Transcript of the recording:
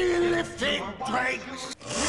lifted brakes.